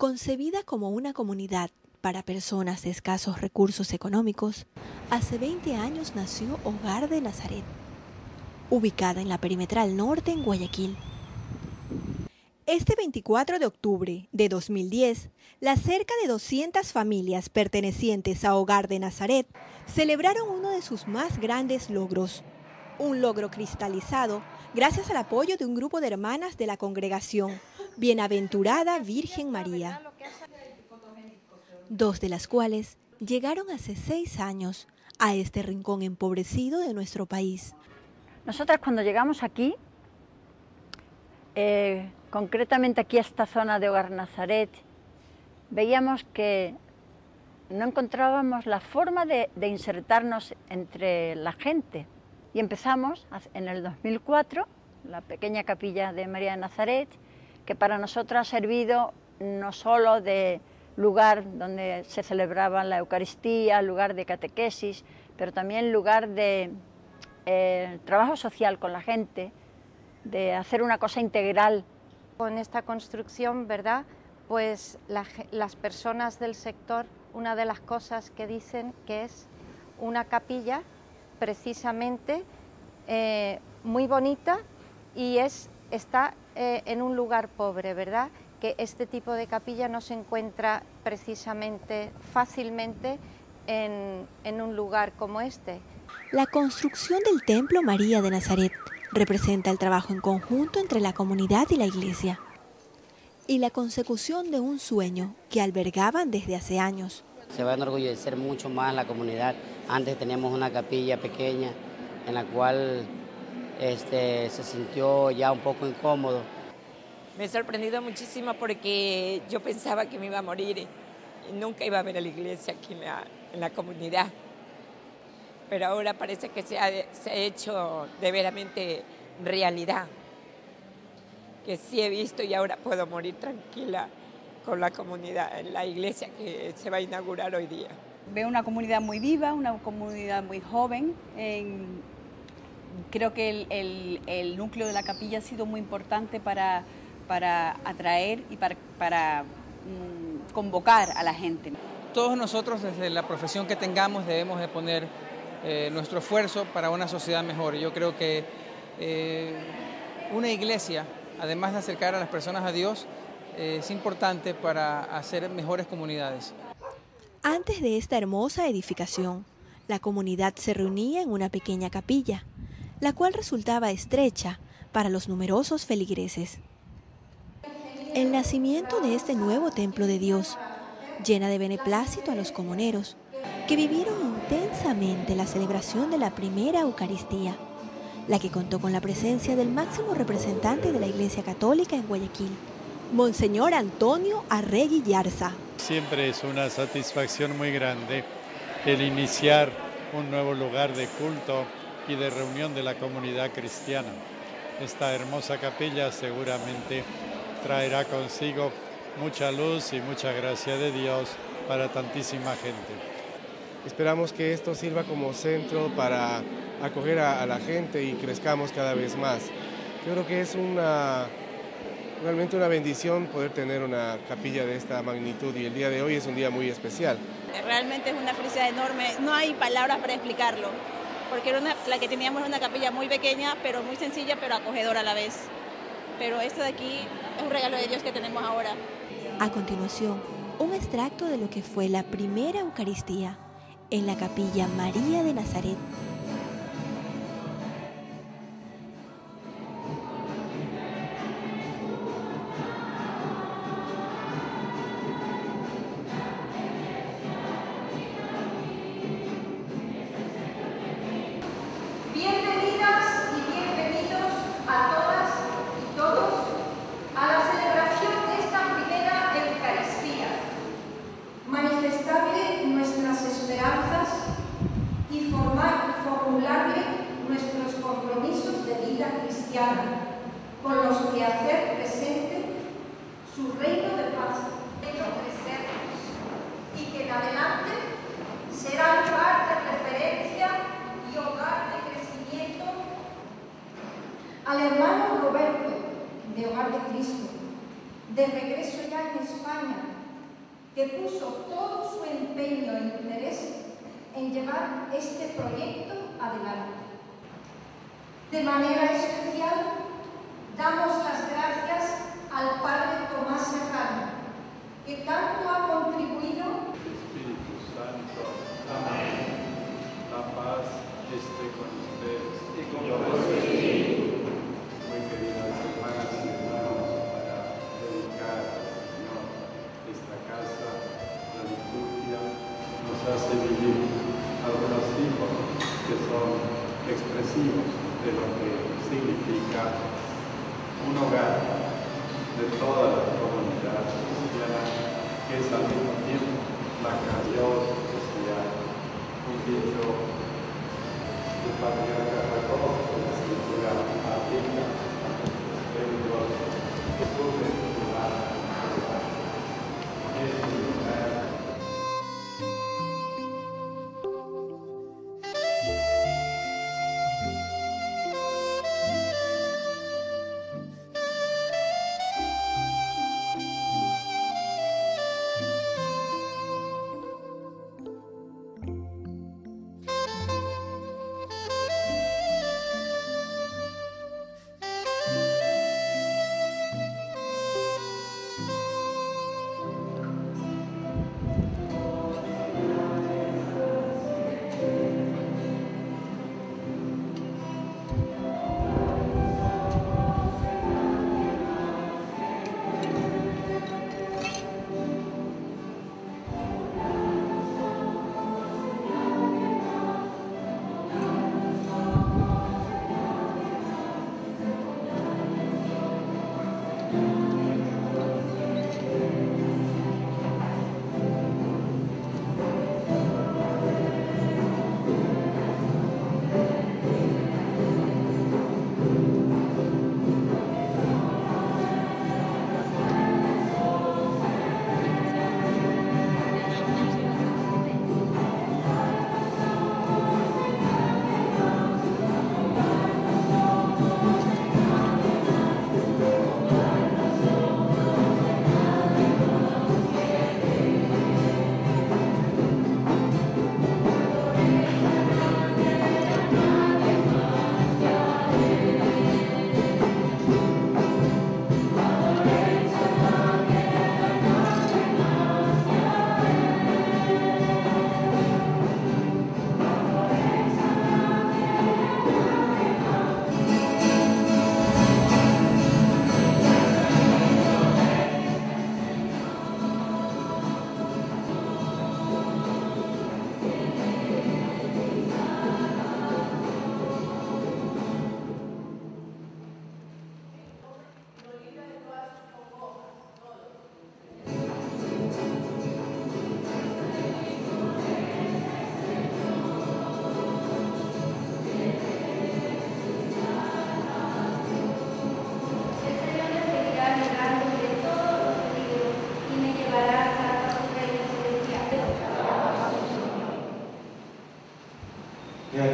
Concebida como una comunidad para personas de escasos recursos económicos, hace 20 años nació Hogar de Nazaret, ubicada en la perimetral norte en Guayaquil. Este 24 de octubre de 2010, las cerca de 200 familias pertenecientes a Hogar de Nazaret celebraron uno de sus más grandes logros, un logro cristalizado gracias al apoyo de un grupo de hermanas de la congregación Bienaventurada Virgen María, dos de las cuales llegaron hace seis años a este rincón empobrecido de nuestro país. Nosotras cuando llegamos aquí, eh, concretamente aquí a esta zona de Hogar Nazaret, veíamos que no encontrábamos la forma de, de insertarnos entre la gente. Y empezamos en el 2004, la pequeña capilla de María de Nazaret, que para nosotros ha servido no solo de lugar donde se celebraba la Eucaristía, lugar de catequesis, pero también lugar de eh, trabajo social con la gente, de hacer una cosa integral. Con esta construcción, ¿verdad? Pues las personas del sector, una de las cosas que dicen que es una capilla precisamente eh, muy bonita y es, está eh, en un lugar pobre, ¿verdad? Que este tipo de capilla no se encuentra precisamente fácilmente en, en un lugar como este. La construcción del Templo María de Nazaret representa el trabajo en conjunto entre la comunidad y la iglesia y la consecución de un sueño que albergaban desde hace años. Se va a enorgullecer mucho más la comunidad. Antes teníamos una capilla pequeña en la cual este, se sintió ya un poco incómodo. Me he sorprendido muchísimo porque yo pensaba que me iba a morir y nunca iba a ver a la iglesia aquí en la, en la comunidad. Pero ahora parece que se ha, se ha hecho de veramente realidad. Que sí he visto y ahora puedo morir tranquila con la comunidad, en la iglesia que se va a inaugurar hoy día. Veo una comunidad muy viva, una comunidad muy joven. Creo que el, el, el, núcleo de la capilla ha sido muy importante para, para atraer y para, para mm, convocar a la gente. Todos nosotros desde la profesión que tengamos debemos de poner eh, nuestro esfuerzo para una sociedad mejor. Yo creo que eh, una iglesia, además de acercar a las personas a Dios, eh, es importante para hacer mejores comunidades. Antes de esta hermosa edificación, la comunidad se reunía en una pequeña capilla, la cual resultaba estrecha para los numerosos feligreses. El nacimiento de este nuevo templo de Dios llena de beneplácito a los comuneros, que vivieron intensamente la celebración de la primera Eucaristía, la que contó con la presencia del máximo representante de la Iglesia Católica en Guayaquil, Monseñor Antonio Arregui Yarza. Siempre es una satisfacción muy grande el iniciar un nuevo lugar de culto y de reunión de la comunidad cristiana. Esta hermosa capilla seguramente traerá consigo mucha luz y mucha gracia de Dios para tantísima gente. Esperamos que esto sirva como centro para acoger a, a la gente y crezcamos cada vez más. Yo creo que es una, realmente una bendición poder tener una capilla de esta magnitud y el día de hoy es un día muy especial. Realmente es una felicidad enorme, no hay palabras para explicarlo, porque era la que teníamos una capilla muy pequeña, pero muy sencilla, pero acogedora a la vez. Pero esto de aquí es un regalo de Dios que tenemos ahora. A continuación, un extracto de lo que fue la primera Eucaristía en la capilla María de Nazaret Al hermano Roberto, de Hogar de Cristo, de regreso ya en España, que puso todo su empeño e interés en llevar este proyecto adelante. De manera especial, damos las gracias al Padre que son expresivos de lo que significa un hogar de toda la comunidad cristiana que es al mismo tiempo la casa de Dios, un dicho del patriarca Jacob de la escritura de Dios,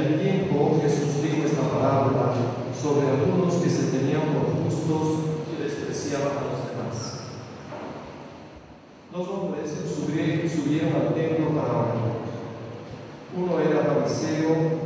aquel tiempo Jesús dijo esta parábola sobre algunos que se tenían por justos y despreciaban a los demás. Dos hombres subieron, al templo para orar. Uno era fariseo